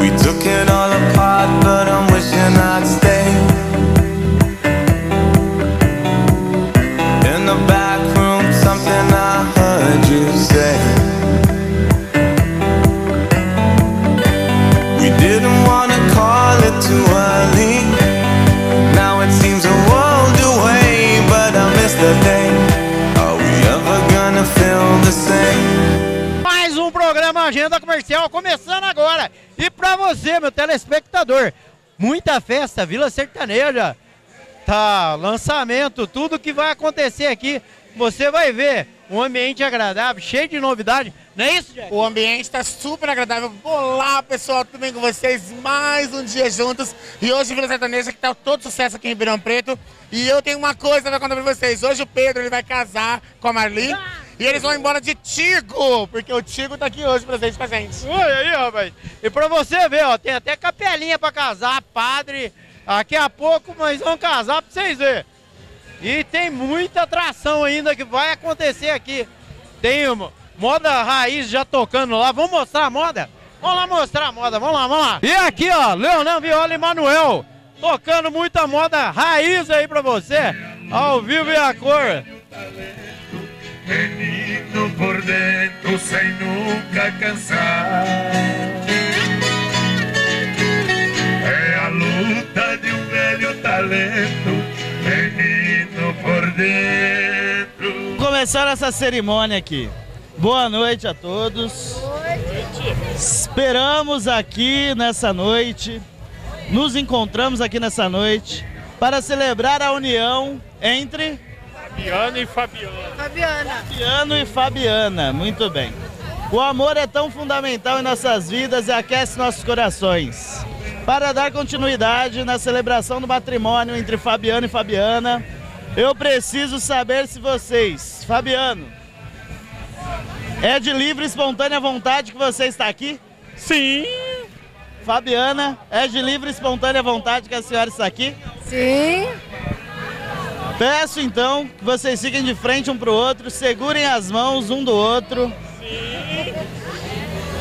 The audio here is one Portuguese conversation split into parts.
We took it você, meu telespectador, muita festa, Vila Sertaneja. Tá, lançamento, tudo que vai acontecer aqui, você vai ver. Um ambiente agradável, cheio de novidade. Não é isso, Jack? O ambiente está super agradável. Olá, pessoal, tudo bem com vocês? Mais um dia juntos. E hoje Vila Sertaneja que tá todo sucesso aqui em Ribeirão Preto. E eu tenho uma coisa pra contar pra vocês. Hoje o Pedro ele vai casar com a Marli. E eles vão embora de Tigo, porque o Tigo tá aqui hoje presente com a gente. Olha aí, rapaz. E pra você ver, ó, tem até capelinha pra casar, padre. Daqui a pouco nós vamos casar pra vocês verem. E tem muita atração ainda que vai acontecer aqui. Tem moda raiz já tocando lá. Vamos mostrar a moda? Vamos lá mostrar a moda, vamos lá, vamos lá. E aqui, ó, Leonan Viola e Manuel. Tocando muita moda raiz aí pra você. Ao vivo e a cor. Menino por dentro sem nunca cansar. É a luta de um velho talento, menino por dentro. Começando essa cerimônia aqui. Boa noite a todos. Esperamos aqui nessa noite, nos encontramos aqui nessa noite para celebrar a união entre Fabiano e Fabiano. Fabiano e Fabiana. Muito bem. O amor é tão fundamental em nossas vidas e aquece nossos corações. Para dar continuidade na celebração do matrimônio entre Fabiano e Fabiana, eu preciso saber se vocês, Fabiano, é de livre e espontânea vontade que você está aqui? Sim. Fabiana, é de livre e espontânea vontade que a senhora está aqui? Sim. Peço então que vocês fiquem de frente um para o outro, segurem as mãos um do outro.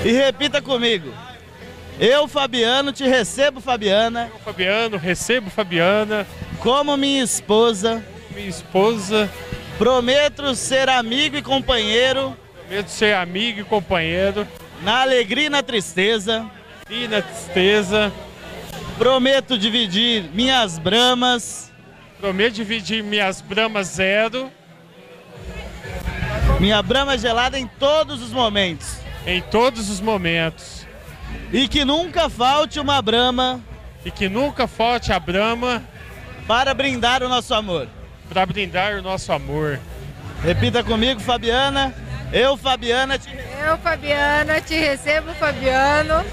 E repita comigo. Eu, Fabiano, te recebo, Fabiana, Eu, Fabiano, recebo Fabiana, como minha esposa. minha esposa, Prometo ser amigo e companheiro prometo ser amigo e companheiro, na alegria e na tristeza. e na tristeza, Prometo dividir minhas bramas, prometo dividir minhas bramas zero minha brama gelada em todos os momentos. em todos os momentos. E que nunca falte uma brama E que nunca falte a brama para brindar o nosso amor. para brindar o nosso amor. Repita comigo, Fabiana. Eu, Fabiana, te Eu, Fabiana, te recebo, Fabiano.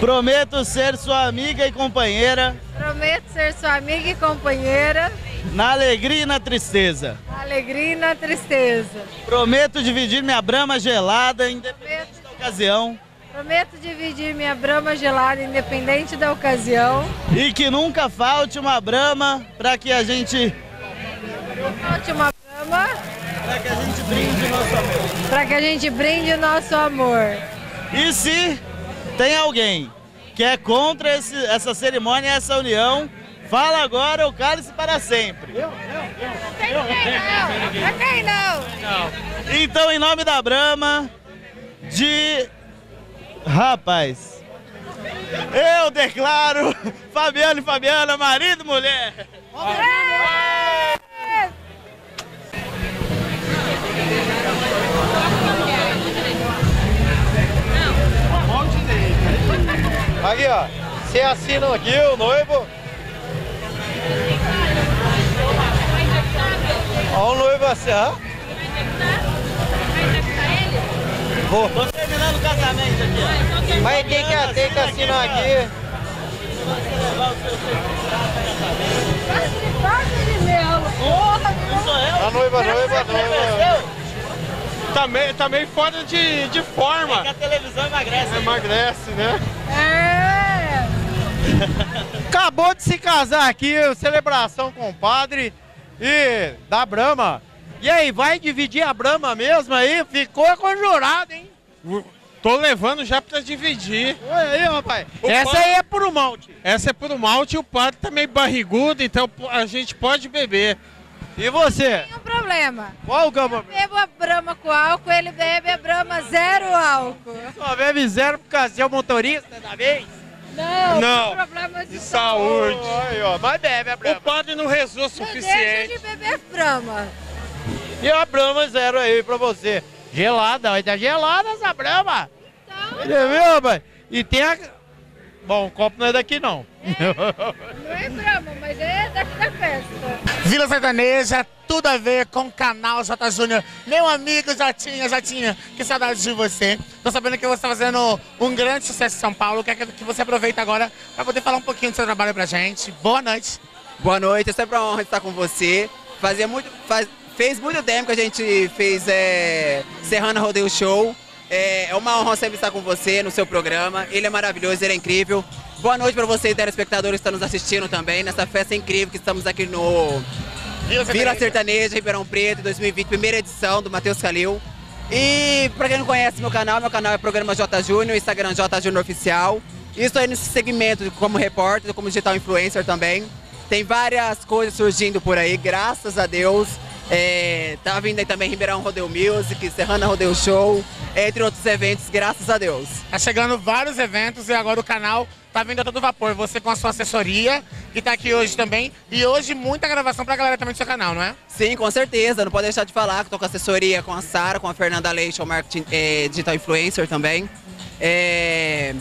prometo ser sua amiga e companheira Prometo ser sua amiga e companheira, na alegria e na tristeza. na alegria e na tristeza. Prometo dividir minha brama gelada, independente da ocasião, Prometo dividir minha brama gelada, independente da ocasião. e que nunca falte uma brama para que a gente Falte uma brama para que a gente brinde o nosso amor. para que a gente brinde o nosso amor. E se tem alguém que é contra esse- essa cerimônia, essa união, fala agora o cálice para sempre. Não tem não! Então, em nome da Brama, de. Rapaz. Eu declaro Fabiano e Fabiana, marido e mulher. Aqui, ó. Você assina aqui, o noivo. Ó o noivo assim, ó. Vou. Tô terminando o casamento aqui, ó. Mas tem que, tem que assinar aqui. Não sou eu. A noiva, a noiva, a noiva. Tá meio, tá meio fora de, de É forma. que a televisão emagrece. Emagrece, né? É! Acabou de se casar aqui, celebração com o padre e da Brahma. E aí, vai dividir a Brahma mesmo aí? Ficou conjurado, hein? Tô levando já pra dividir. Olha aí, rapaz. O Essa pão- aí é pro malte. Essa é pro malte e o padre tá meio barrigudo, então a gente pode beber. E você? Tem um problema. Qual é o problema? Bebo a brama com álcool, ele bebe a brama zero álcool. Só bebe zero por causa de é o motorista da vez? Não, Não, tem problema de, De saúde. Aí, ó, mas bebe a O Brahma. padre não rezou o Não deixa suficiente. de beber brama. E a Brahma zero aí pra você. Gelada, vai tá gelada essa Brahma. Então, viu, rapaz? E tem a... Bom, o copo não é daqui não. não é brama, mas é daqui da festa. Vila Sertaneja, tudo a ver com o canal J Júnior. Meu amigo Jotinha, Jotinha, que saudade de você. Tô sabendo que você tá fazendo um grande sucesso em São Paulo. Quero que você aproveita agora para poder falar um pouquinho do seu trabalho pra gente. Boa noite. Boa noite, é sempre uma honra estar com você. Fazia muito, faz- fez muito tempo que a gente fez é, Serrana Rodeio Show. É, é uma honra sempre estar com você no seu programa. Ele é maravilhoso, ele é incrível. Boa noite para você, telespectadores que estão nos assistindo também nessa festa incrível que estamos aqui no Vila Vila Sertaneja, Ribeirão Preto, 2020, primeira edição do Matheus Calil. E pra quem não conhece meu canal, meu canal é Programa J Júnior, Instagram J Júnior Oficial. E estou aí nesse segmento como repórter, como digital influencer também. Tem várias coisas surgindo por aí, graças a Deus. É, tá vindo aí também Ribeirão Rodeo Music, Serrana Rodeo Show, entre outros eventos, graças a Deus. Tá chegando vários eventos e agora o canal tá vindo a todo vapor. Você com a sua assessoria, que tá aqui hoje também. E hoje muita gravação pra galera também do seu canal, não é? Sim, com certeza. Não pode deixar de falar que estou com assessoria com a Sara, com a Fernanda Leite, o marketing eh, digital influencer também. É,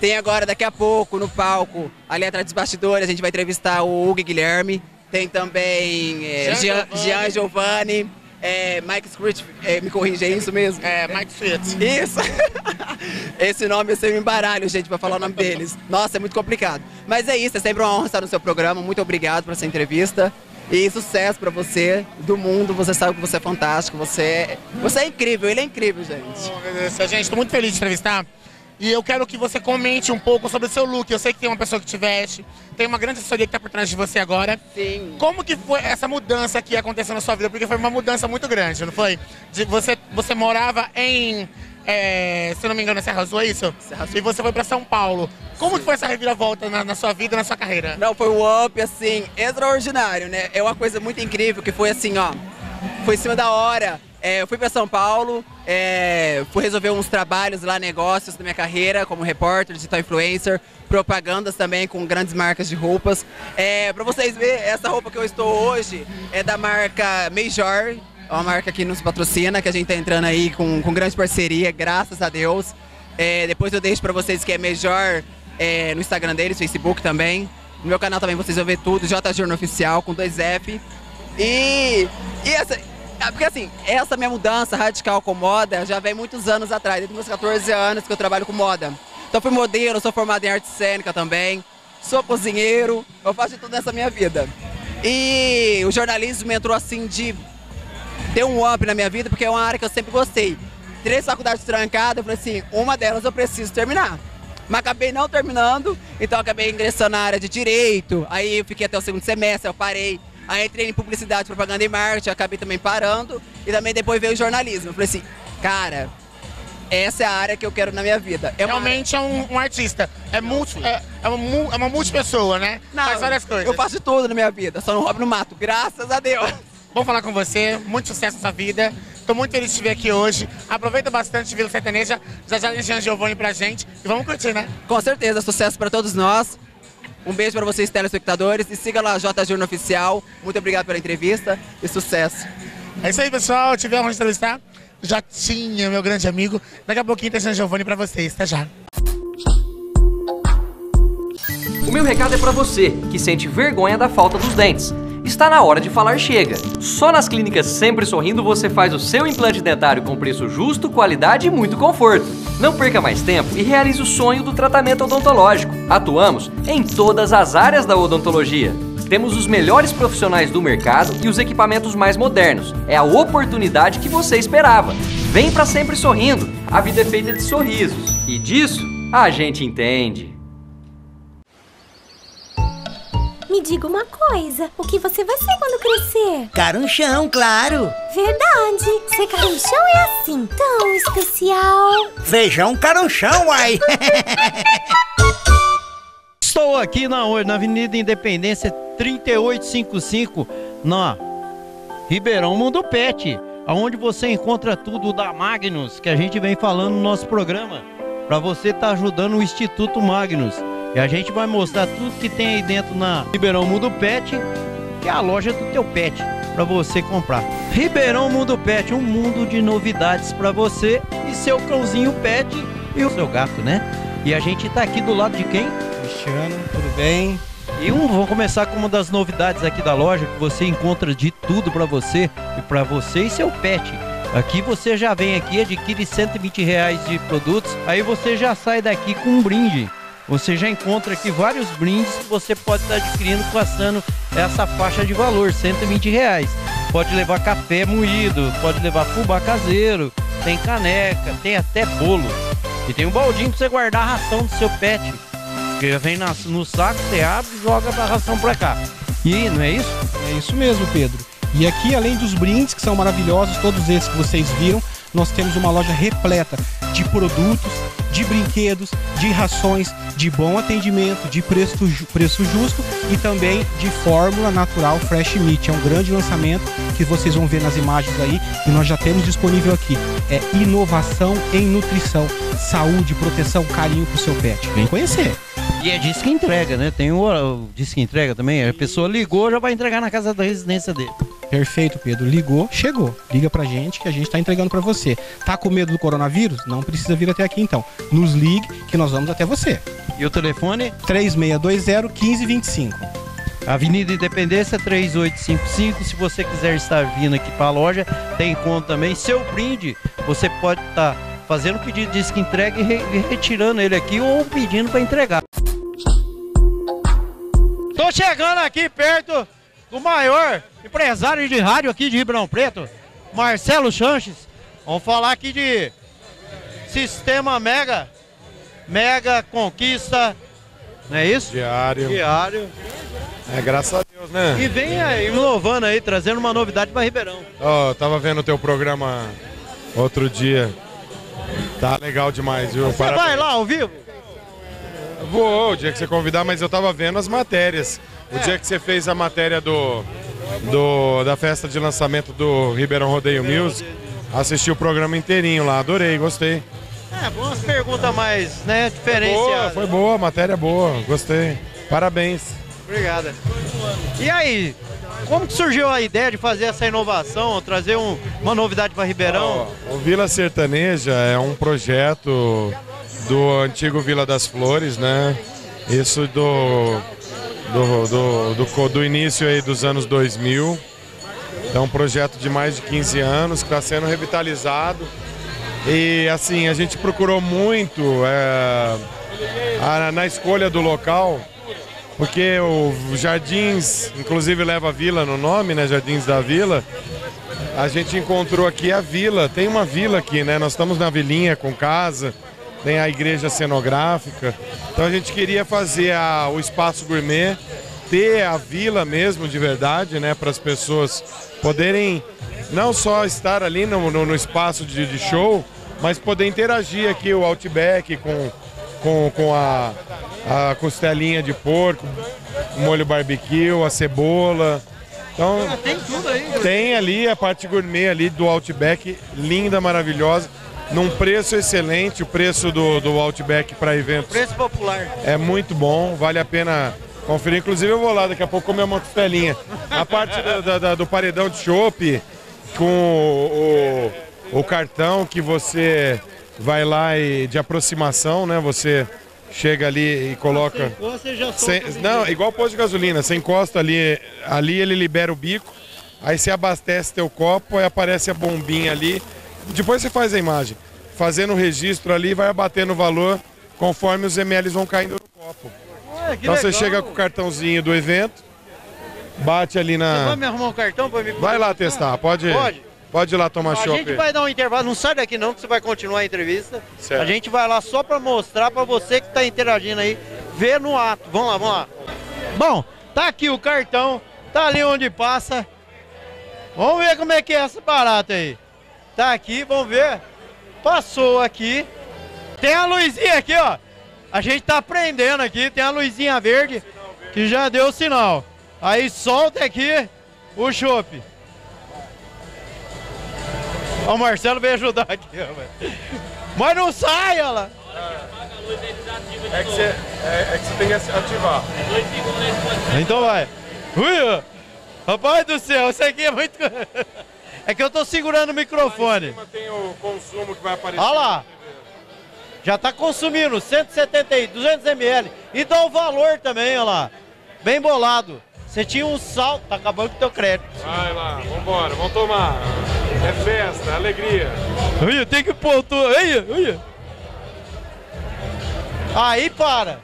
Tem agora, daqui a pouco, no palco, ali atrás dos bastidores, a gente vai entrevistar o Hugo Guilherme. Tem também eh, Jean Jean, Giovanni. Eh, Mike Scritch, eh, me corrija, é isso mesmo? É, Mike Sweet. Isso! Esse nome eu sempre me embaralho, gente, pra falar o nome deles. Nossa, é muito complicado. Mas é isso, é sempre uma honra estar no seu programa. Muito obrigado por essa entrevista. E sucesso pra você, do mundo. Você sabe que você é fantástico, você é, você é incrível, ele é incrível, gente. Oh, meu Deus Gente, tô muito feliz de entrevistar. E eu quero que você comente um pouco sobre o seu look. Eu sei que tem uma pessoa que te veste, tem uma grande assessoria que tá por trás de você agora. Sim. Como que foi essa mudança que aconteceu na sua vida? Porque foi uma mudança muito grande, não foi? De você, você morava em, é, se não me engano, Serra Azul, é isso? Serra Azul. E você foi pra São Paulo. Como que foi essa reviravolta na, na sua vida, na sua carreira? Não, foi um up, assim, extraordinário, né? É uma coisa muito incrível que foi assim, ó. Foi em cima da hora. É, eu fui pra São Paulo, é, fui resolver uns trabalhos lá, negócios da minha carreira, como repórter, digital influencer, propagandas também com grandes marcas de roupas. É, pra vocês verem, essa roupa que eu estou hoje é da marca Major, é uma marca que nos patrocina, que a gente tá entrando aí com, com grande parceria, graças a Deus. É, depois eu deixo pra vocês que é Major é, no Instagram deles, Facebook também. No meu canal também vocês vão ver tudo, J Oficial, com dois F. E, e essa, porque assim, essa minha mudança radical com moda já vem muitos anos atrás, desde meus 14 anos que eu trabalho com moda. Então fui modelo, sou formado em arte cênica também, sou cozinheiro, eu faço de tudo nessa minha vida. E o jornalismo entrou assim de ter um up na minha vida, porque é uma área que eu sempre gostei. Três faculdades trancadas, eu falei assim, uma delas eu preciso terminar. Mas acabei não terminando, então acabei ingressando na área de direito. Aí eu fiquei até o segundo semestre, eu parei. Aí entrei em publicidade, propaganda e marketing, acabei também parando. E também depois veio o jornalismo. Eu falei assim, cara, essa é a área que eu quero na minha vida. É uma área- Realmente é um, um artista. É, multi, é, é uma, é uma multipessoa, né? Não, Faz várias coisas. Eu faço tudo na minha vida, só não roubo no mato, graças a Deus. Bom falar com você, muito sucesso na sua vida. Tô muito feliz de te ver aqui hoje. Aproveita bastante Vila Sertaneja. Já já tem Jean Giovanni pra gente. E vamos curtir, né? Com certeza, sucesso para todos nós. Um beijo para vocês, telespectadores. E siga lá J Júnior Oficial. Muito obrigado pela entrevista e sucesso. É isso aí, pessoal. Tivemos de entrevistar. Já tinha, meu grande amigo. Daqui a pouquinho tem Jean Giovanni pra vocês. Até já. O meu recado é pra você que sente vergonha da falta dos dentes. Está na hora de falar chega. Só nas clínicas Sempre Sorrindo você faz o seu implante dentário com preço justo, qualidade e muito conforto. Não perca mais tempo e realize o sonho do tratamento odontológico. Atuamos em todas as áreas da odontologia. Temos os melhores profissionais do mercado e os equipamentos mais modernos. É a oportunidade que você esperava. Vem pra Sempre Sorrindo. A vida é feita de sorrisos. E disso a gente entende. Me diga uma coisa, o que você vai ser quando crescer? Carunchão, claro. Verdade, ser carunchão é assim, tão especial. Feijão carunchão, uai. Estou aqui na, na Avenida Independência 3855, na Ribeirão Mundo Pet, aonde você encontra tudo da Magnus, que a gente vem falando no nosso programa, para você estar tá ajudando o Instituto Magnus. E a gente vai mostrar tudo que tem aí dentro na Ribeirão Mundo Pet, que é a loja do teu pet, para você comprar. Ribeirão Mundo Pet, um mundo de novidades para você e seu cãozinho pet e o seu gato, né? E a gente tá aqui do lado de quem? Cristiano, tudo bem? E um, vamos começar com uma das novidades aqui da loja, que você encontra de tudo para você e para você e seu pet. Aqui você já vem aqui, adquire 120 reais de produtos, aí você já sai daqui com um brinde. Você já encontra aqui vários brindes que você pode estar adquirindo passando essa faixa de valor, 120 reais. Pode levar café moído, pode levar fubá caseiro, tem caneca, tem até bolo. E tem um baldinho para você guardar a ração do seu pet. Já vem no saco, você abre e joga a ração para cá. E não é isso? É isso mesmo, Pedro. E aqui, além dos brindes, que são maravilhosos, todos esses que vocês viram, nós temos uma loja repleta de produtos, de brinquedos, de rações, de bom atendimento, de preço, preço justo e também de fórmula natural Fresh Meat. É um grande lançamento que vocês vão ver nas imagens aí e nós já temos disponível aqui. É inovação em nutrição, saúde, proteção, carinho para o seu pet. Vem conhecer. E é disque entrega, né? Tem o, o disque entrega também. A pessoa ligou, já vai entregar na casa da residência dele. Perfeito, Pedro. Ligou, chegou. Liga pra gente que a gente tá entregando para você. Tá com medo do coronavírus? Não precisa vir até aqui então. Nos ligue que nós vamos até você. E o telefone? 3620 1525. Avenida Independência 3855. Se você quiser estar vindo aqui para a loja, tem conta também. Seu brinde, você pode estar tá fazendo pedido de disque entrega e re retirando ele aqui ou pedindo para entregar. Tô chegando aqui perto do maior empresário de rádio aqui de Ribeirão Preto, Marcelo Chanches. Vamos falar aqui de Sistema Mega, Mega Conquista, não é isso? Diário. Diário. É, graças a Deus, né? E vem aí, inovando aí, trazendo uma novidade para Ribeirão. Ó, oh, tava vendo o teu programa outro dia. Tá legal demais, viu? Você Parabéns. vai lá ao vivo? Vou, o dia que você convidar, mas eu tava vendo as matérias. O é. dia que você fez a matéria do, do, da festa de lançamento do Ribeirão Rodeio Music, assisti o programa inteirinho lá, adorei, gostei. É, boas perguntas mais, né, diferenciadas. Boa, foi boa, matéria é boa, gostei. Parabéns. Obrigada. E aí, como que surgiu a ideia de fazer essa inovação, trazer um, uma novidade para Ribeirão? O Vila Sertaneja é um projeto do antigo Vila das Flores, né? Isso do do, do, do, do início aí dos anos 2000. É um projeto de mais de 15 anos que está sendo revitalizado. E assim, a gente procurou muito é, a, na escolha do local, porque o Jardins, inclusive leva a vila no nome, né? Jardins da Vila. A gente encontrou aqui a vila, tem uma vila aqui, né? Nós estamos na vilinha com casa, tem a igreja cenográfica. Então a gente queria fazer a, o espaço gourmet, ter a vila mesmo de verdade, né, para as pessoas poderem não só estar ali no, no, no espaço de, de, show, mas poder interagir aqui o Outback com, com, com a, a costelinha de porco, o molho barbecue, a cebola. Então, ah, tem tudo aí. Tem ali a parte gourmet ali do Outback, linda, maravilhosa num preço excelente, o preço do, do Outback para eventos. Preço popular. É muito bom, vale a pena conferir. Inclusive eu vou lá daqui a pouco comer uma costelinha. A parte da, da, do paredão de chopp com o, o, o, cartão que você vai lá e de aproximação, né? Você chega ali e coloca. Sem, não, igual posto de gasolina, você encosta ali, ali ele libera o bico, aí você abastece teu copo, aí aparece a bombinha ali depois você faz a imagem. Fazendo o registro ali, vai abatendo o valor conforme os ml vão caindo no copo. Ué, então legal. você chega com o cartãozinho do evento, bate ali na. Você vai me arrumar um cartão para me Vai lá testar, pode. Pode. Pode ir lá tomar chopp. A gente vai dar um intervalo, não sai daqui não, que você vai continuar a entrevista. Certo. A gente vai lá só para mostrar para você que está interagindo aí, ver no ato. Vamos lá, vamos lá. Bom, Tá aqui o cartão, tá ali onde passa. Vamos ver como é que é essa barata aí. Tá aqui, vamos ver. Passou aqui. Tem a luzinha aqui, ó. A gente tá aprendendo aqui, tem a luzinha verde que já deu o sinal. Aí solta aqui o chopp. Ó, o Marcelo veio ajudar aqui, ó. velho. Mas não sai, olha lá. É que você, é, é que você tem que ativar. Então vai. Ui. Rapaz do céu, isso aqui é muito. É que eu tô segurando o microfone. Tem o consumo que vai aparecer. Olha lá. Já tá consumindo 170, 200 ml. E dá o valor também, olha lá. Bem bolado. Você tinha um salto, tá acabando com o teu crédito. Vai lá, vambora, vamos tomar. É festa, é alegria. Olha, tem que pôr tudo. Olha, olha. Aí para.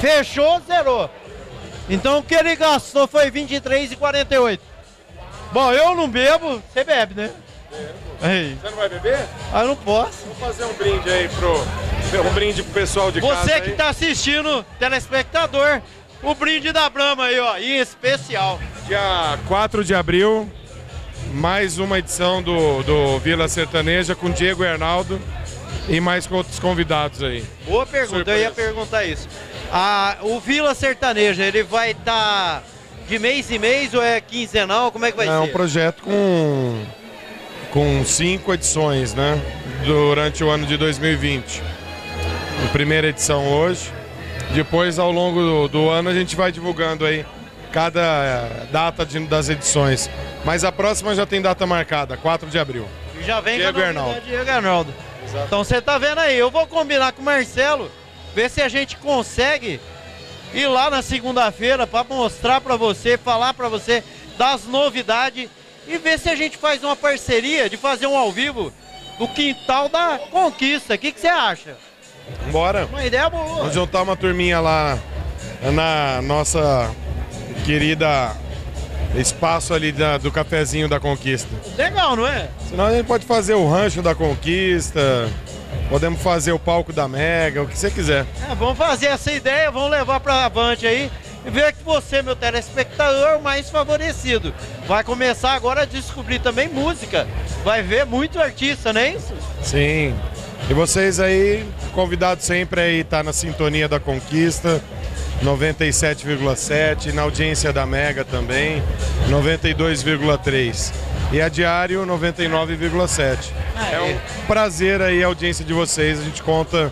Fechou, zerou. Então o que ele gastou foi 23,48. Bom, eu não bebo, você bebe, né? Aí. Você não vai beber? Ah, eu não posso. Vamos fazer um brinde aí pro. Um brinde pro pessoal de casa. Você que aí. tá assistindo, telespectador, o brinde da Brahma aí, ó, em especial. Dia 4 de abril, mais uma edição do, do Vila Sertaneja com Diego e Arnaldo e mais outros convidados aí. Boa pergunta, eu ia perguntar isso. Ah, o Vila Sertaneja, ele vai estar de mês em mês ou é quinzenal? Como é que vai é ser? um projeto com, com cinco edições, né? Durante o ano de 2020. A primeira edição hoje. Depois, ao longo do, do ano, a gente vai divulgando aí cada data de- das edições. Mas a próxima já tem data marcada, 4 de abril. E já vem Diego com a Arnaldo. Diego Arnaldo. Então você tá vendo aí, eu vou combinar com o Marcelo, ver se a gente consegue ir lá na segunda-feira para mostrar para você, falar para você das novidades e ver se a gente faz uma parceria de fazer um ao vivo do quintal da conquista. O que que você acha? Bora. Uma ideia boa. Vamos juntar uma turminha lá na nossa querida espaço ali da- do cafezinho da Conquista. Legal, não é? Senão a gente pode fazer o rancho da Conquista, podemos fazer o palco da Mega, o que você quiser. É, vamos fazer essa ideia, vamos levar para avante aí e ver que você, meu telespectador, é o mais favorecido. Vai começar agora a descobrir também música. Vai ver muito artista, não é isso? Sim. E vocês aí, convidados sempre aí estar na sintonia da Conquista, 97,7, na audiência da Mega também, 92,3. E a Diário 99,7. É um prazer aí a audiência de vocês, a gente conta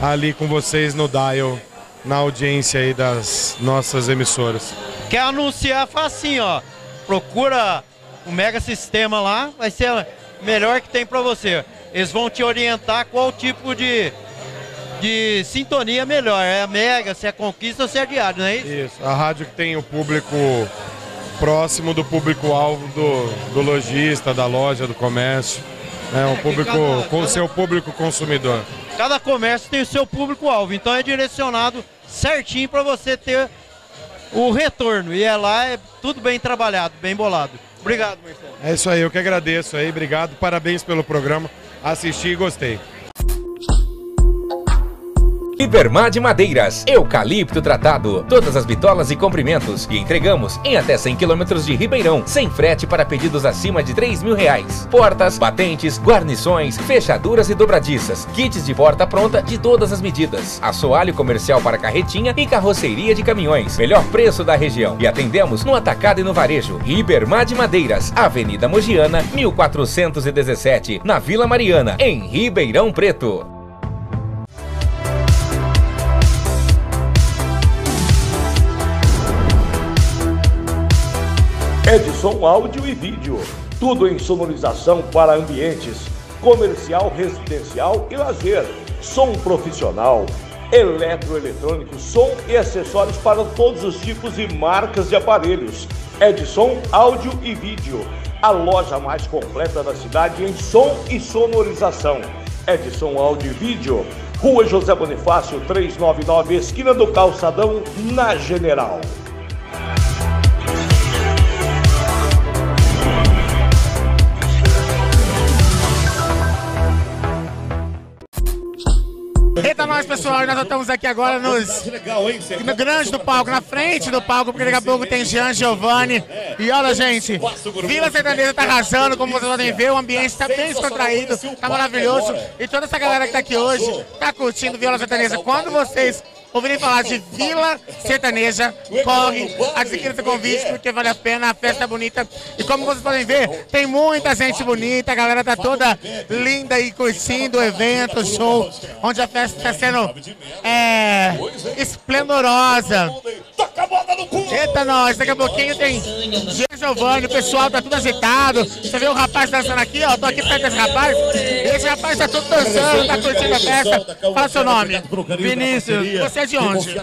ali com vocês no dial, na audiência aí das nossas emissoras. Quer anunciar facinho, ó. Procura o Mega Sistema lá, vai ser a melhor que tem para você. Eles vão te orientar qual tipo de, de sintonia melhor. É a Mega, se é Conquista ou se é Diário, não é isso? Isso, a rádio que tem o público próximo do público-alvo do, do lojista, da loja, do comércio. É um que público cada- com o seu público consumidor. Cada comércio tem o seu público-alvo, então é direcionado certinho para você ter o retorno. E é lá, é tudo bem trabalhado, bem bolado. Obrigado, Marcelo. É isso aí, eu que agradeço aí, obrigado, parabéns pelo programa. Assisti e gostei. Ibermar de Madeiras, Eucalipto Tratado, todas as bitolas e comprimentos e entregamos em até 100 km de Ribeirão, sem frete para pedidos acima de 3 mil reais. Portas, batentes, guarnições, fechaduras e dobradiças, kits de porta pronta de todas as medidas, assoalho comercial para carretinha e carroceria de caminhões, melhor preço da região e atendemos no atacado e no varejo. Ibermar de Madeiras, Avenida Mogiana, 1417, na Vila Mariana, em Ribeirão Preto. Edson Áudio e Vídeo. Tudo em sonorização para ambientes comercial, residencial e lazer. Som profissional, eletroeletrônico, som e acessórios para todos os tipos e marcas de aparelhos. Edson Áudio e Vídeo. A loja mais completa da cidade em som e sonorização. Edson Áudio e Vídeo. Rua José Bonifácio, 399, esquina do Calçadão, na General. Eita, nós pessoal, nós estamos aqui agora nos, no grande do palco, na frente do palco, porque daqui a pouco tem Jean Giovanni. E olha, gente, Vila Sertaneja tá arrasando, como vocês podem ver, o ambiente está bem descontraído, tá maravilhoso. E toda essa galera que tá aqui hoje tá curtindo Vila Sertaneja. Quando vocês ouvirem falar de Vila Sertaneja, corre, adquira seu convite porque vale a pena, a festa é bonita. E como vocês podem ver, tem muita gente bonita, a galera tá toda linda e curtindo o evento, o show, onde a festa está sendo é, esplendorosa. Eita, nós, daqui a pouquinho tem Jean Giovanni, o pessoal tá tudo agitado. Você vê o rapaz dançando aqui, ó, tô aqui perto desse rapaz. Esse rapaz tá tudo dançando, tá curtindo a festa. Fala seu nome. Vinícius. Você de onde?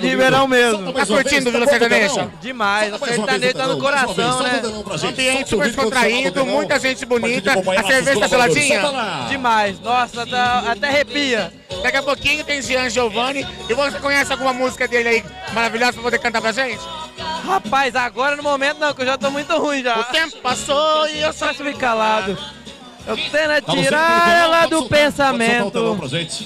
De Ribeirão mesmo. Tá curtindo o Vila Sertaneja? Demais, o sertanejo tá no coração, né? Ambiente super descontraído, muita gente bonita. A cerveja tá geladinha? Demais, nossa, tá- até arrepia. Daqui a pouquinho tem Jean Giovanni. E você conhece alguma música dele aí maravilhosa pra poder cantar pra gente? Rapaz, agora no momento não, que eu já tô muito ruim já. O tempo passou e eu só fui calado. Eu tento tirar ela do pensamento.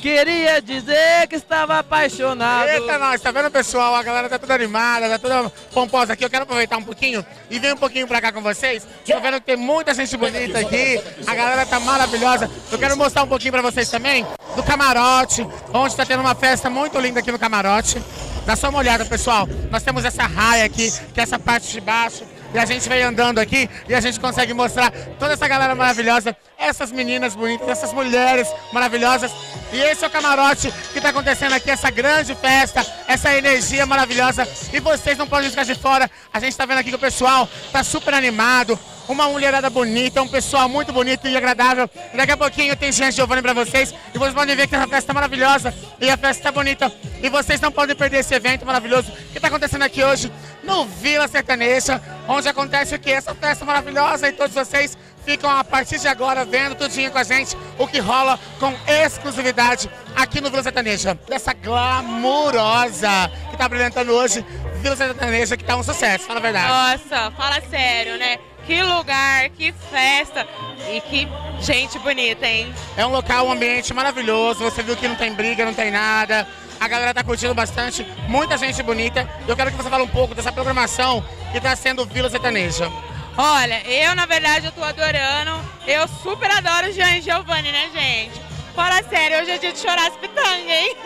Queria dizer que estava apaixonado. Eita, nós, tá vendo, pessoal? A galera tá toda animada, tá toda pomposa aqui. Eu quero aproveitar um pouquinho e vir um pouquinho pra cá com vocês. Tô vendo que tem muita gente bonita aqui. A galera tá maravilhosa. Eu quero mostrar um pouquinho pra vocês também do camarote, onde tá tendo uma festa muito linda aqui no camarote. Dá só uma olhada, pessoal. Nós temos essa raia aqui, que é essa parte de baixo. E a gente vem andando aqui e a gente consegue mostrar toda essa galera maravilhosa, essas meninas bonitas, essas mulheres maravilhosas. E esse é o camarote que está acontecendo aqui, essa grande festa, essa energia maravilhosa. E vocês não podem ficar de fora. A gente está vendo aqui que o pessoal está super animado. Uma mulherada bonita, um pessoal muito bonito e agradável. Daqui a pouquinho tem Jean Giovanni para vocês. E vocês podem ver que essa festa é maravilhosa e a festa está bonita. E vocês não podem perder esse evento maravilhoso que está acontecendo aqui hoje no Vila Sertaneja, onde acontece o que? Essa festa maravilhosa e todos vocês ficam a partir de agora vendo tudinho com a gente o que rola com exclusividade aqui no Vila Sertaneja. Dessa glamurosa que está apresentando hoje Vila Sertaneja, que tá um sucesso, fala a verdade. Nossa, fala sério, né? Que lugar, que festa e que gente bonita, hein? É um local, um ambiente maravilhoso. Você viu que não tem briga, não tem nada. A galera tá curtindo bastante, muita gente bonita. Eu quero que você fale um pouco dessa programação que tá sendo Vila Sertaneja. Olha, eu na verdade eu tô adorando. Eu super adoro Jean e Giovanni, né, gente? Fala sério, hoje é dia de chorar as pitangas, hein?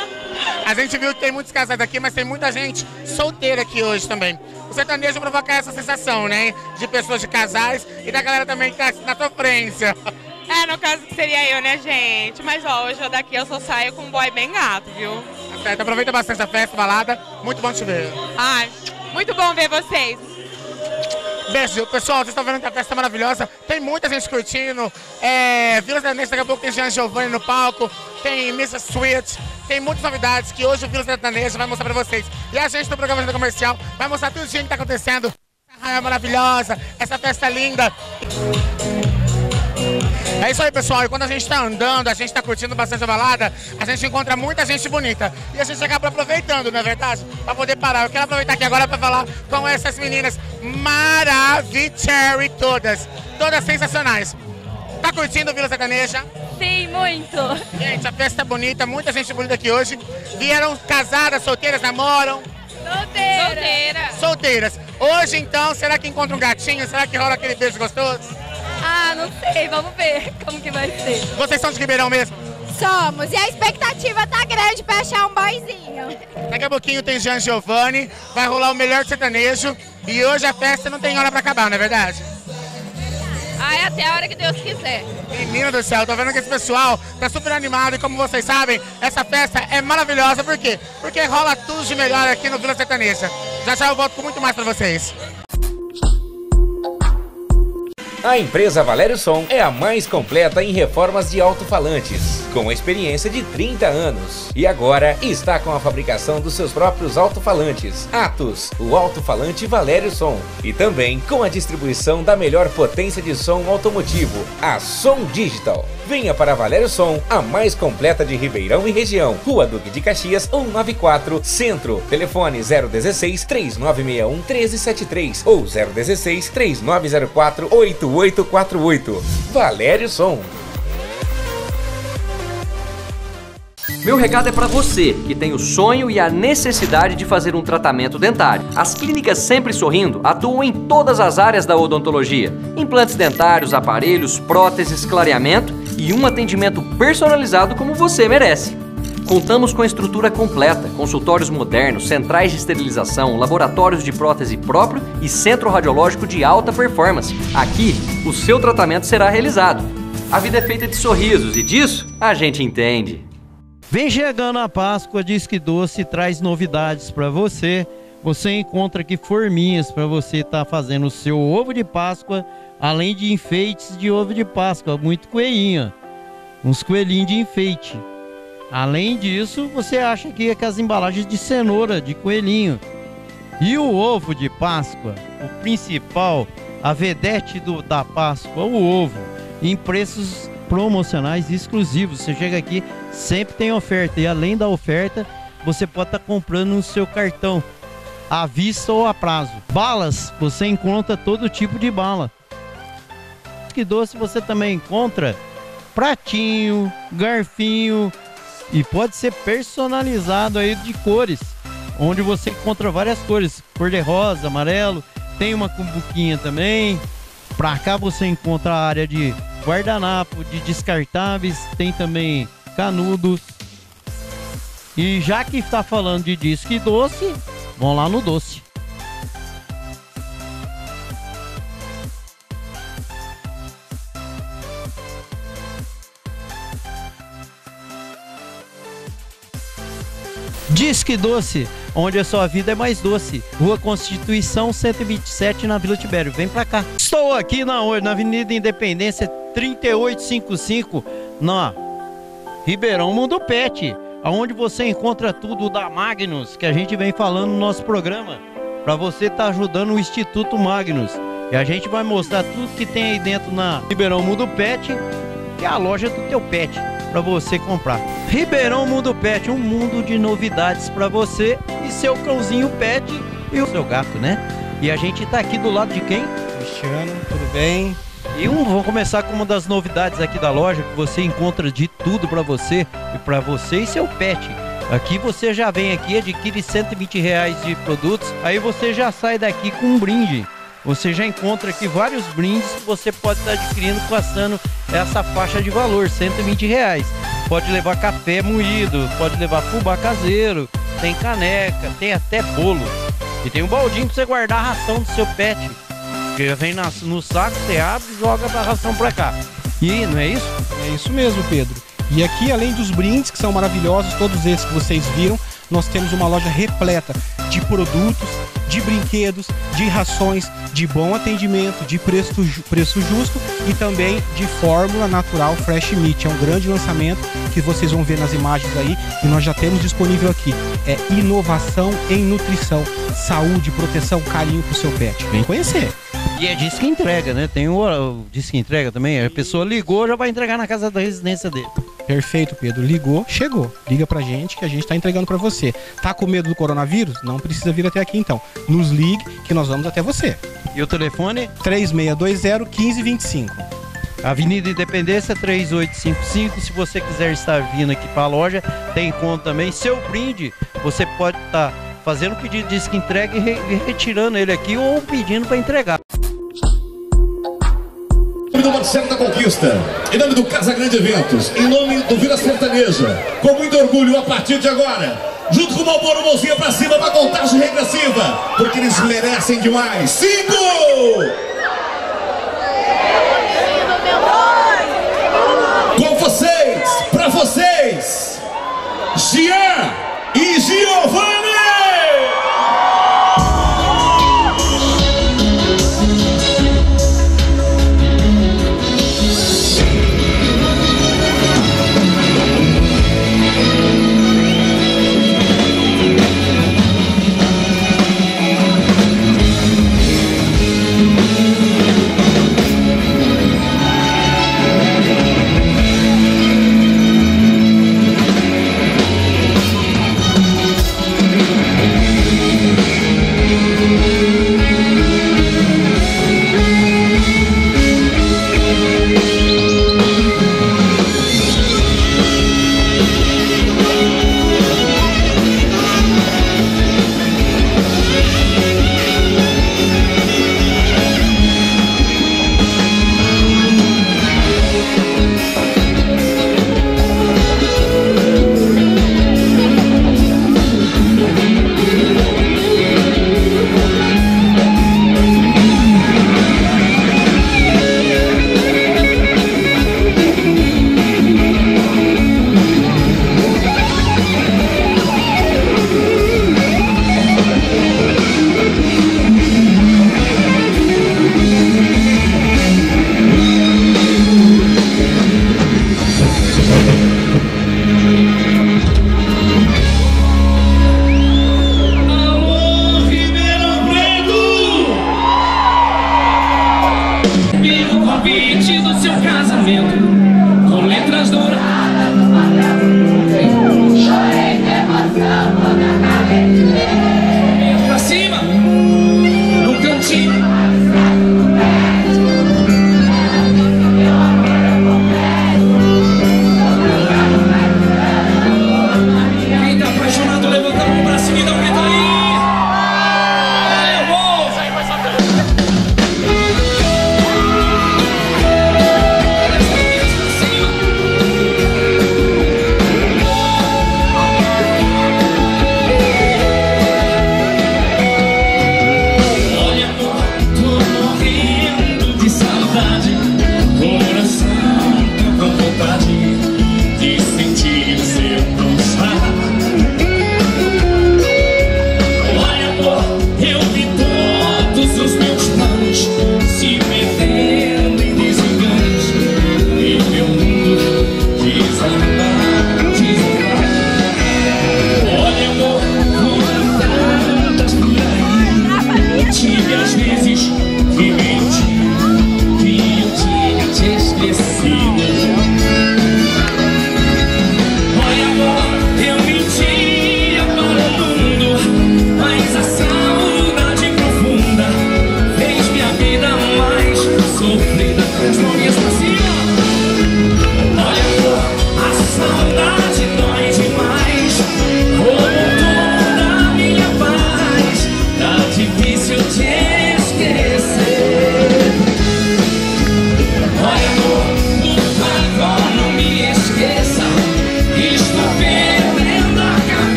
A gente viu que tem muitos casais aqui, mas tem muita gente solteira aqui hoje também. O sertanejo provoca essa sensação, né? De pessoas de casais e da galera também que tá na sofrência. É, no caso que seria eu, né, gente? Mas ó, hoje eu daqui eu só saio com um boy bem gato, viu? Tá certo, aproveita bastante a festa, balada. Muito bom te ver. Ai, muito bom ver vocês. Beijo, pessoal, vocês estão vendo que a festa é maravilhosa. Tem muita gente curtindo. É, Vila Sertaneja, daqui a pouco tem Jean Giovanni no palco. Tem Mrs. Sweet. Tem muitas novidades que hoje o Vila Sertaneja vai mostrar pra vocês. E a gente do programa Agenda Comercial vai mostrar tudo o que tá acontecendo. Essa raia maravilhosa, essa festa linda. É isso aí, pessoal. E quando a gente tá andando, a gente tá curtindo bastante a balada, a gente encontra muita gente bonita. E a gente acaba aproveitando, não é verdade? Pra poder parar. Eu quero aproveitar aqui agora pra falar com essas meninas maravilhosas todas. Todas sensacionais. Tá curtindo Vila Sertaneja? Sim, muito. Gente, a festa é bonita, muita gente bonita aqui hoje. Vieram casadas, solteiras, namoram. Solteira. Solteira. Solteiras. Hoje, então, será que encontra um gatinho? Será que rola aquele beijo gostoso? Ah, não sei, vamos ver como que vai ser. Vocês são de Ribeirão mesmo? Somos, e a expectativa tá grande pra achar um boyzinho. Daqui a pouquinho tem Jean Giovanni, vai rolar o melhor sertanejo. E hoje a festa não tem hora pra acabar, não é verdade? Ah, é até a hora que Deus quiser. Menino do céu, tô vendo que esse pessoal tá super animado e como vocês sabem, essa festa é maravilhosa. Por quê? Porque rola tudo de melhor aqui no Vila Sertaneja. Já já eu volto com muito mais pra vocês. A empresa Valério Som é a mais completa em reformas de alto-falantes, com experiência de 30 anos. E agora está com a fabricação dos seus próprios alto-falantes, Atos, o alto-falante Valério Som. E também com a distribuição da melhor potência de som automotivo, a Som Digital. Venha para Valério Som, a mais completa de Ribeirão e região. Rua Duque de Caxias, 194, Centro. Telefone 016 3961 1373 ou 016 3904 8848. Valério Som. Meu recado é para você que tem o sonho e a necessidade de fazer um tratamento dentário. As clínicas Sempre Sorrindo atuam em todas as áreas da odontologia: implantes dentários, aparelhos, próteses, clareamento e um atendimento personalizado como você merece. Contamos com a estrutura completa, consultórios modernos, centrais de esterilização, laboratórios de prótese próprio e centro radiológico de alta performance. Aqui, o seu tratamento será realizado. A vida é feita de sorrisos e disso a gente entende. Vem chegando a Páscoa, diz que doce traz novidades para você. Você encontra aqui forminhas para você estar tá fazendo o seu ovo de Páscoa, além de enfeites de ovo de Páscoa, muito coelhinho, uns coelhinhos de enfeite. Além disso, você acha que as embalagens de cenoura, de coelhinho. E o ovo de Páscoa, o principal, a vedete do, da Páscoa, o ovo, em preços promocionais exclusivos. Você chega aqui, sempre tem oferta. E além da oferta, você pode estar tá comprando no seu cartão, à vista ou a prazo. Balas, você encontra todo tipo de bala. Que doce você também encontra pratinho, garfinho e pode ser personalizado aí de cores, onde você encontra várias cores, cor de rosa, amarelo, tem uma cumbuquinha também. Pra cá você encontra a área de guardanapo, de descartáveis, tem também canudos. E já que está falando de disque doce, vamos lá no doce. Disque Doce, onde a sua vida é mais doce. Rua Constituição 127 na Vila Tibério. Vem pra cá. Estou aqui na, na Avenida Independência 3855, na Ribeirão Mundo Pet, aonde você encontra tudo da Magnus, que a gente vem falando no nosso programa, para você estar tá ajudando o Instituto Magnus. E a gente vai mostrar tudo que tem aí dentro na Ribeirão Mundo Pet, que é a loja do teu pet para você comprar. Ribeirão Mundo Pet, um mundo de novidades para você e seu cãozinho pet e o seu gato, né? E a gente tá aqui do lado de quem? Cristiano, tudo bem? E um, vou começar com uma das novidades aqui da loja que você encontra de tudo para você e para você e seu pet. Aqui você já vem aqui, adquire 120 reais de produtos, aí você já sai daqui com um brinde. Você já encontra aqui vários brindes que você pode estar adquirindo passando essa faixa de valor, 120 reais. Pode levar café moído, pode levar fubá caseiro, tem caneca, tem até bolo. E tem um baldinho para você guardar a ração do seu pet. Que vem no saco, você abre e joga a ração para cá. E não é isso? É isso mesmo, Pedro. E aqui, além dos brindes, que são maravilhosos, todos esses que vocês viram, nós temos uma loja repleta de produtos, de brinquedos, de rações, de bom atendimento, de preço, preço justo e também de fórmula natural Fresh Meat. É um grande lançamento que vocês vão ver nas imagens aí e nós já temos disponível aqui. É inovação em nutrição, saúde, proteção, carinho pro seu pet. Vem conhecer. E é disso que entrega, né? Tem o, que entrega também. A pessoa ligou, já vai entregar na casa da residência dele. Perfeito, Pedro. Ligou, chegou. Liga pra gente que a gente tá entregando para você. Tá com medo do coronavírus? Não precisa vir até aqui então. Nos ligue que nós vamos até você. E o telefone? 3620 1525. Avenida Independência 3855. Se você quiser estar vindo aqui para a loja, tem conta também. Seu brinde, você pode estar tá fazendo pedido de que entregue e, re retirando ele aqui ou pedindo para entregar nome do Marcelo da Conquista, em nome do Casa Grande Eventos, em nome do Vila Sertaneja, com muito orgulho a partir de agora, junto com o Malboro, mãozinha pra cima pra contagem regressiva, porque eles merecem demais. Cinco! Com vocês, pra vocês, Gian e Giovanni! convite do seu casamento.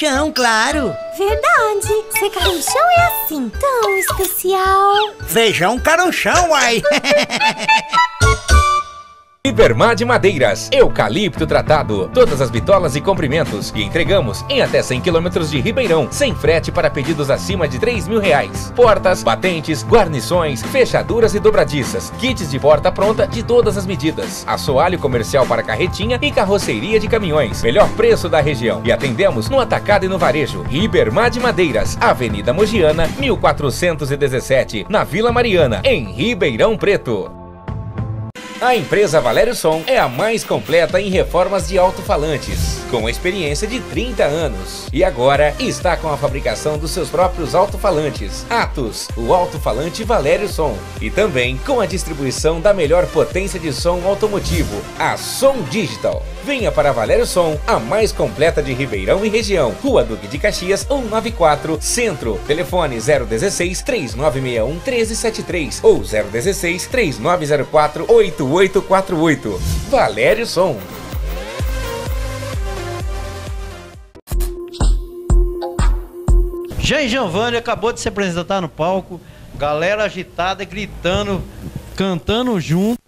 Carunchão, claro. Verdade, ser carunchão é assim, tão especial. Feijão carunchão, uai. Ibermad Madeiras, eucalipto tratado, todas as bitolas e comprimentos e entregamos em até 100 km de Ribeirão, sem frete para pedidos acima de 3 mil reais. Portas, batentes, guarnições, fechaduras e dobradiças, kits de porta pronta de todas as medidas, assoalho comercial para carretinha e carroceria de caminhões, melhor preço da região e atendemos no atacado e no varejo. Ibermad Madeiras, Avenida Mogiana, 1417, na Vila Mariana, em Ribeirão Preto. A empresa Valério Som é a mais completa em reformas de alto-falantes, com experiência de 30 anos. E agora está com a fabricação dos seus próprios alto-falantes, Atos, o alto-falante Valério Som. E também com a distribuição da melhor potência de som automotivo, a Som Digital. Venha para Valério Som, a mais completa de Ribeirão e região. Rua Duque de Caxias, 194, Centro. Telefone 016 3961 1373 ou 016 3904 8848. Valério Som. Jean Giovanni acabou de se apresentar no palco, galera agitada, gritando, cantando junto.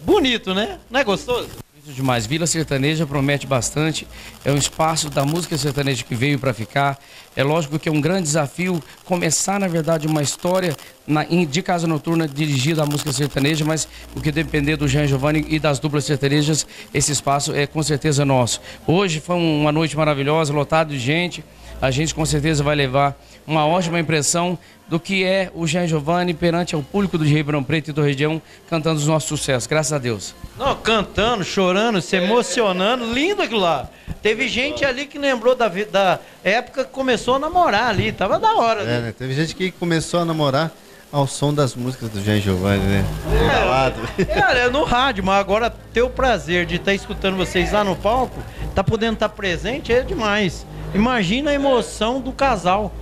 Bonito, né? Não é gostoso? Demais. Vila Sertaneja promete bastante. É um espaço da música sertaneja que veio para ficar. É lógico que é um grande desafio começar, na verdade, uma história na- de casa noturna dirigida à música sertaneja, mas o que depender do Jean Giovanni e das duplas sertanejas, esse espaço é com certeza nosso. Hoje foi um, uma noite maravilhosa, lotado de gente. A gente com certeza vai levar uma ótima impressão do que é o Jean Giovanni perante ao público do Ribeirão Preto e da região, cantando os nossos sucessos. Graças a Deus. Não, cantando, chorando, se emocionando, lindo aquilo lá. Teve gente ali que lembrou da, da época que começou a namorar ali, tava da hora. É, né? né? Teve gente que começou a namorar ao som das músicas do Jean Giovanni, né? Embalado. Cara, é no rádio, mas agora ter o prazer de estar escutando vocês lá no palco, tá podendo estar presente é demais. Imagina a emoção do casal.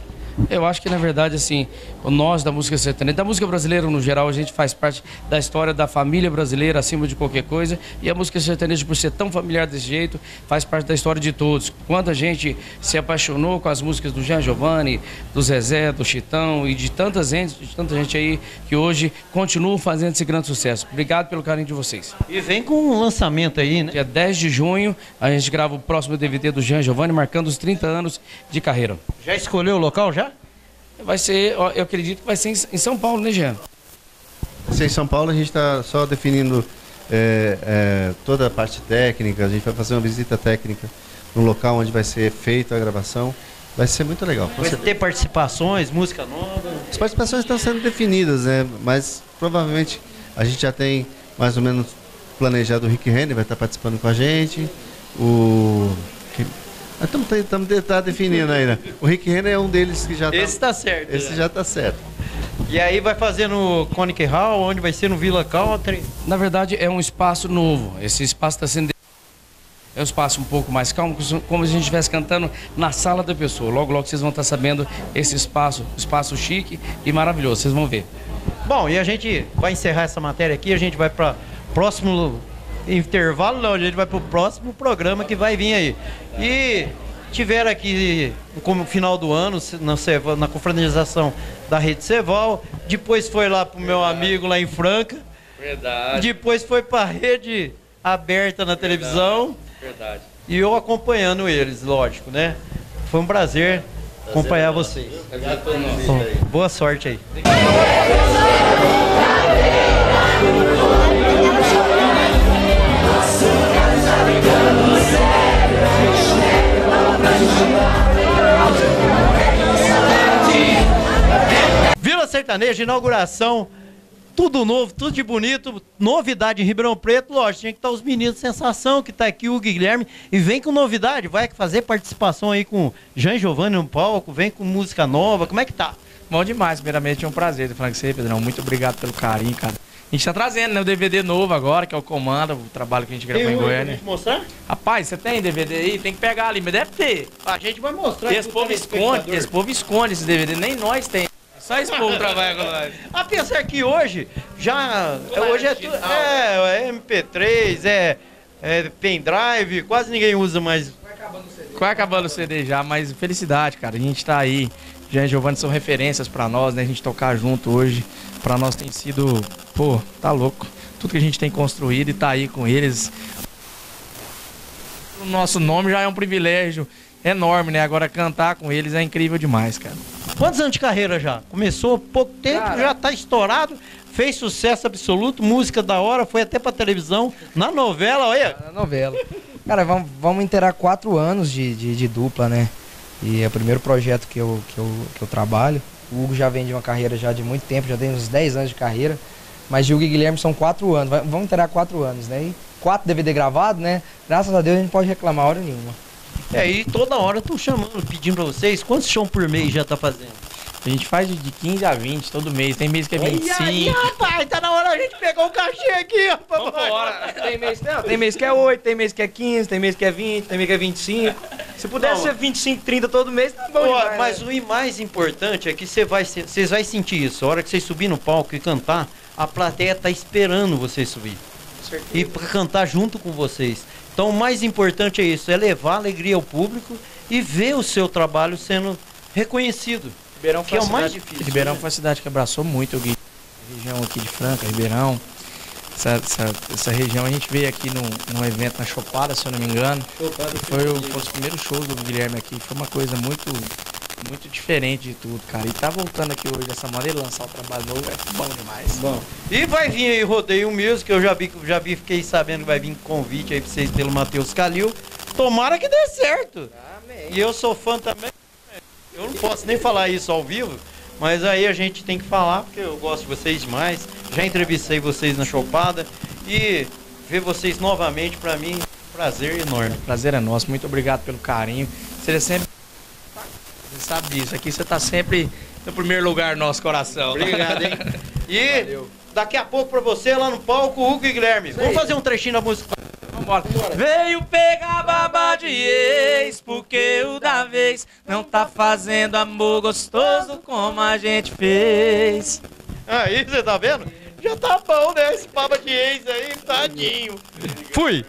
Eu acho que, na verdade, assim, nós da música sertaneja, da música brasileira no geral, a gente faz parte da história da família brasileira acima de qualquer coisa. E a música sertaneja, por ser tão familiar desse jeito, faz parte da história de todos. Quando a gente se apaixonou com as músicas do Jean Giovanni, do Zezé, do Chitão e de tantas gente, de tanta gente aí que hoje continuam fazendo esse grande sucesso. Obrigado pelo carinho de vocês. E vem com um lançamento aí, né? Dia 10 de junho, a gente grava o próximo DVD do Jean Giovanni, marcando os 30 anos de carreira. Já escolheu o local já? Vai ser, eu acredito que vai ser em São Paulo, né, Jean? Assim, em São Paulo a gente está só definindo é, é, toda a parte técnica, a gente vai fazer uma visita técnica no local onde vai ser feita a gravação. Vai ser muito legal. Vai ter participações, música nova. As participações estão sendo definidas, né? Mas provavelmente a gente já tem mais ou menos planejado o Rick Renner, vai estar participando com a gente. O. Estamos tá definindo ainda. O Rick Renner é um deles que já está. Esse tá certo. Esse né? já está certo. E aí vai fazer no Conic Hall, onde vai ser no Villa Country. Na verdade, é um espaço novo. Esse espaço está sendo. É um espaço um pouco mais calmo, como se a gente estivesse cantando na sala da pessoa. Logo, logo vocês vão estar sabendo esse espaço, espaço chique e maravilhoso. Vocês vão ver. Bom, e a gente vai encerrar essa matéria aqui, a gente vai para próximo intervalo, não, a gente vai para o próximo programa que vai vir aí. E tiveram aqui como final do ano na, Ceval- na confraternização da Rede Ceval, depois foi lá pro meu amigo lá em Franca, Verdade. depois foi para a rede aberta na televisão Verdade. e eu acompanhando eles, lógico, né? Foi um prazer acompanhar vocês. Bom, boa sorte aí. Vila Sertaneja, inauguração, tudo novo, tudo de bonito, novidade em Ribeirão Preto, lógico, tinha que estar os meninos sensação, que tá aqui o Guilherme, e vem com novidade, vai fazer participação aí com Jean Giovanni no palco, vem com música nova, como é que tá? Bom demais, primeiramente é um prazer estar falando com você, Pedrão. Muito obrigado pelo carinho, cara. A gente tá trazendo, né, o DVD novo agora, que é o Comando, o trabalho que a gente gravou Tem em Goiânia. gente mostrar? Rapaz, você tem DVD aí? Tem que pegar ali, mas deve ter. A gente vai mostrar. Esse povo esconde, esse povo esconde esse DVD, nem nós tem. Só esse povo trabalha com nós. Apesar que hoje já. hoje é, tudo, é, é MP3, é, é pendrive, quase ninguém usa mais. Vai acabando o CD já, mas felicidade, cara. A gente tá aí. Jean e Giovanni são referências pra nós, né? A gente tocar junto hoje, pra nós tem sido, pô, tá louco. Tudo que a gente tem construído e tá aí com eles. O nosso nome já é um privilégio enorme, né? Agora cantar com eles é incrível demais, cara. Quantos anos de carreira já? Começou há pouco tempo, já tá estourado, fez sucesso absoluto, música da hora, foi até pra televisão, na novela, olha. Na novela. Cara, vamos, vamos inteirar quatro anos de, de, de dupla, né? E é o primeiro projeto que eu, que, eu, que eu trabalho. O Hugo já vem de uma carreira já de muito tempo, já tem uns 10 anos de carreira. Mas Gil e Guilherme são quatro anos, vamos inteirar quatro anos, né? E quatro DVD gravados, né? Graças a Deus a gente pode reclamar hora nenhuma. É, e toda hora eu tô chamando, pedindo pra vocês, quantos shows por mês já tá fazendo? A gente faz de de 15 a 20 todo mês. Tem mês que é E 25. aí, rapaz, tá na hora a gente pegar o cachê aqui, rapaz. Vambora. Tem mês, não, tem mês que é 8, tem mês que é 15, tem mês que é 20, tem mês que é 25. Se pudesse Não. ser 25, 30 todo mês, tá bom Ó, demais, mas né? o mais importante é que você vai, vocês vai sentir isso. A hora que vocês subir no palco e cantar, a plateia tá esperando vocês subir. E para cantar junto com vocês. Então o mais importante é isso, é levar alegria ao público e ver o seu trabalho sendo reconhecido. Ribeirão que foi é o mais cidade- difícil. Ribeirão né? foi a cidade que abraçou muito o Gui. A região aqui de Franca, Ribeirão. essa, essa, essa região. A gente veio aqui num, num evento na Chopada, se eu não me engano. Chopada, foi, o, foi os primeiros shows do Guilherme aqui. Foi uma coisa muito, muito diferente de tudo, cara. E tá voltando aqui hoje dessa maneira, lançar o trabalho novo é bom demais. Bom. E vai vir aí Rodeio Music, eu já vi, já vi, fiquei sabendo que vai vir convite aí pra vocês pelo Matheus Calil. Tomara que dê certo. E eu sou fã também. Eu não posso nem falar isso ao vivo, mas aí a gente tem que falar, porque eu gosto de vocês demais. Já entrevistei vocês na Chopada e ver vocês novamente, pra mim, prazer enorme. Prazer é nosso, muito obrigado pelo carinho. Seja sempre. Você sabe disso, aqui você tá sempre no primeiro lugar no nosso coração. Obrigado, hein? E daqui a pouco pra você lá no palco, Hugo e Guilherme. Vamos fazer um trechinho da música. Vambora. Veio pegar baba de ex, porque o da vez não tá fazendo amor gostoso como a gente fez. Aí, você tá vendo? Já tá bom, né? Esse baba de ex aí, tadinho. Fui!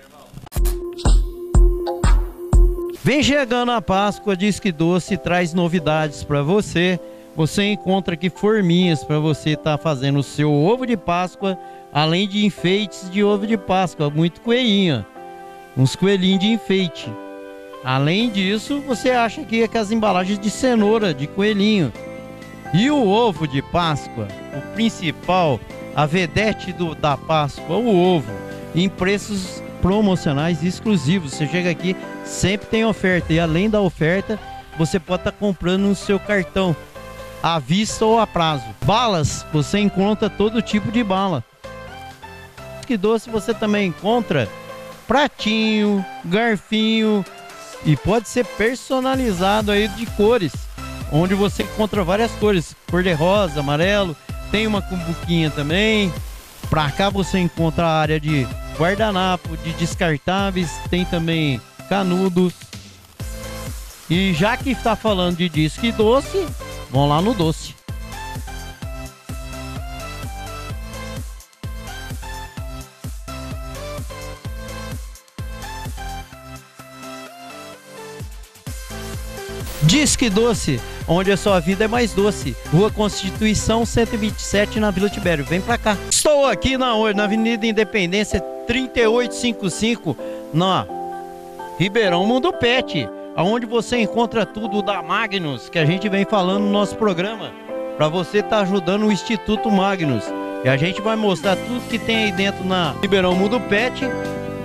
Vem chegando a Páscoa, diz que doce traz novidades para você. Você encontra aqui forminhas para você estar tá fazendo o seu ovo de Páscoa, além de enfeites de ovo de Páscoa, muito coelhinho, uns coelhinhos de enfeite. Além disso, você acha que as embalagens de cenoura de coelhinho. E o ovo de Páscoa, o principal, a vedete do, da Páscoa, o ovo, em preços promocionais exclusivos. Você chega aqui, sempre tem oferta. E além da oferta, você pode estar tá comprando no seu cartão, à vista ou a prazo. Balas, você encontra todo tipo de bala. Que doce você também encontra pratinho, garfinho e pode ser personalizado aí de cores, onde você encontra várias cores, cor de rosa, amarelo, tem uma cumbuquinha também. Pra cá você encontra a área de guardanapo, de descartáveis, tem também canudos. E já que está falando de disque doce, vamos lá no doce. Disque Doce, onde a sua vida é mais doce. Rua Constituição 127 na Vila Tibério. Vem pra cá. Estou aqui na, na Avenida Independência 3855, na Ribeirão Mundo Pet, aonde você encontra tudo da Magnus, que a gente vem falando no nosso programa, para você estar tá ajudando o Instituto Magnus. E a gente vai mostrar tudo que tem aí dentro na Ribeirão Mundo Pet,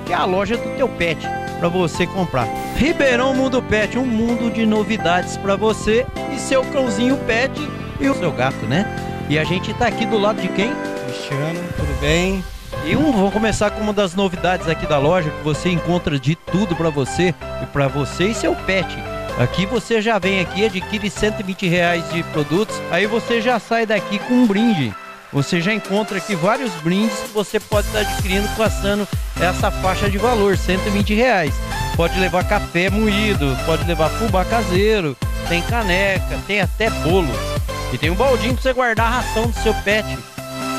que é a loja do teu pet para você comprar. Ribeirão Mundo Pet, um mundo de novidades para você e seu cãozinho pet e o seu gato, né? E a gente tá aqui do lado de quem? Cristiano, tudo bem? E um, vamos começar com uma das novidades aqui da loja que você encontra de tudo para você e para você e seu pet. Aqui você já vem aqui, adquire 120 reais de produtos, aí você já sai daqui com um brinde. Você já encontra aqui vários brindes que você pode estar adquirindo passando essa faixa de valor, 120 reais. Pode levar café moído, pode levar fubá caseiro, tem caneca, tem até bolo. E tem um baldinho para você guardar a ração do seu pet.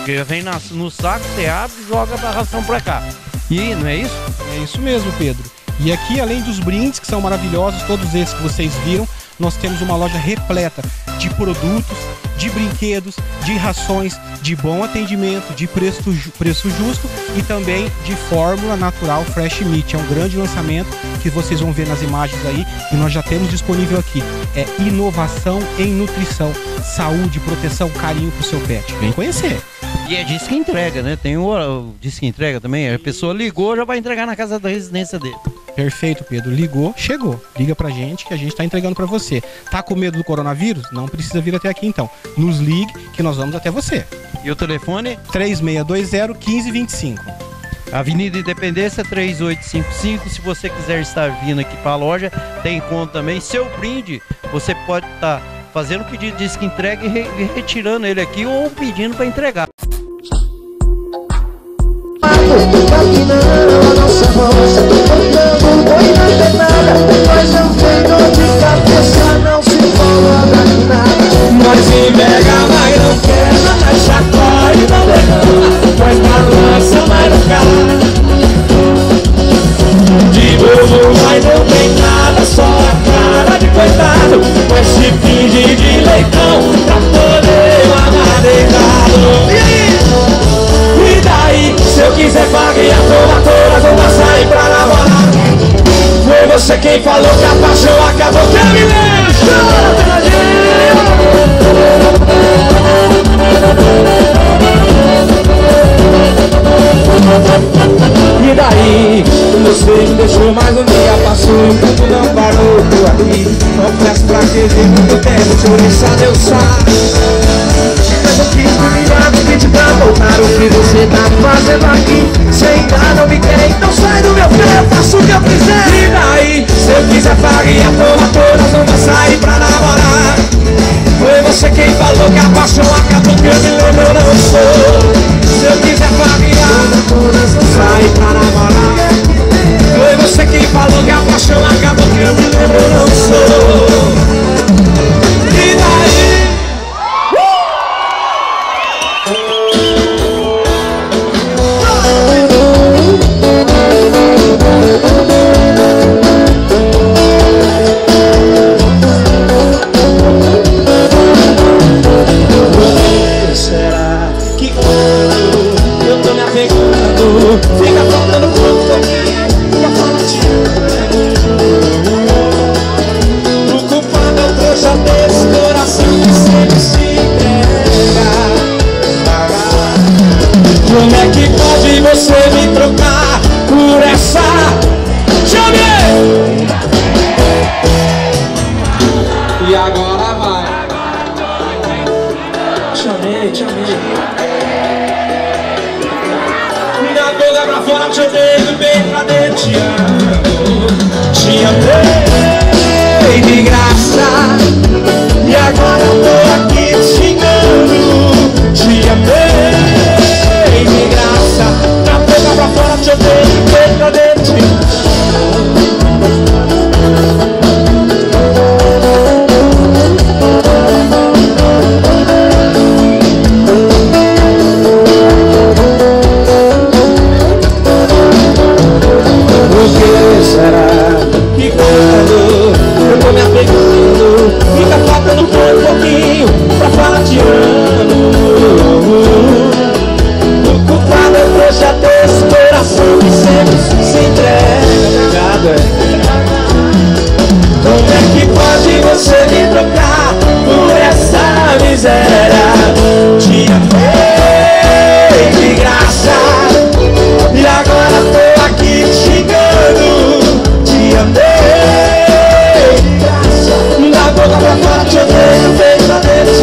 Que vem no saco, você abre e joga a ração para cá. E não é isso? É isso mesmo, Pedro. E aqui, além dos brindes, que são maravilhosos, todos esses que vocês viram, nós temos uma loja repleta de produtos, de brinquedos, de rações, de bom atendimento, de preço, preço justo e também de fórmula natural Fresh Meat. É um grande lançamento que vocês vão ver nas imagens aí e nós já temos disponível aqui. É inovação em nutrição, saúde, proteção, carinho pro seu pet. Vem conhecer. E é disso que entrega, né? Tem o, o que entrega também. A pessoa ligou, já vai entregar na casa da residência dele. Perfeito, Pedro. Ligou, chegou. Liga pra gente que a gente tá entregando para você. Tá com medo do coronavírus? Não precisa vir até aqui então. Nos ligue que nós vamos até você. E o telefone? 3620 1525. Avenida Independência 3855. Se você quiser estar vindo aqui para a loja, tem conta também. Seu brinde, você pode estar tá fazendo pedido de que entrega e, re e retirando ele aqui ou pedindo para entregar. A nossa roça Andando boi na pernada Mas não tem dor de cabeça Não se incomoda com nada. Nós se pega, mas não quebra Nós chacoalha e não derrama Nós balança, mas não cala De novo, mas não tem nada Só a cara de coitado. Mas se finge de leitão Pra poder amar eu quiser e a toda toa, vou passar e pra namorar. Foi você quem falou que a paixão acabou, que me deixou. E daí, você me deixou mais um dia Passou e tudo não parou por aqui Confesso pra que vivo meu tempo, te oriçar, Deus sabe? Pra voltar. O que você tá fazendo aqui? Você ainda não me quer, então sai do meu pé Eu faço o que eu quiser. E daí, se eu quiser pague a porra toda Nós vamos sair pra namorar. Foi você quem falou que a paixão acabou Que eu me lembro, eu não sou. Se eu quiser paguear Nós vamos sair pra namorar. Foi você quem falou que a paixão acabou Que eu me lembro, eu não sou apegando Fica faltando pouco pouquinho pra falar de O culpado é o desse coração que sempre se entrega. Como é que pode você me trocar apegando Fica faltando um pouquinho pra falar te amo. O culpado é trouxa desse coração que sempre se entrega. Como é que pode você me trocar por essa miséria? Te te odeio, pra dentro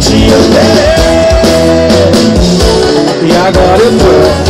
te amei E agora eu tô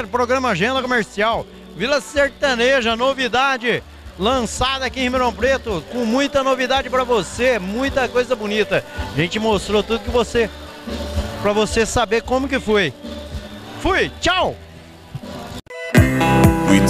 Ministério, programa Agenda Comercial. Vila Sertaneja, novidade lançada aqui em Ribeirão Preto, com muita novidade para você, muita coisa bonita. A gente mostrou tudo que você para você saber como que foi. Fui, tchau. We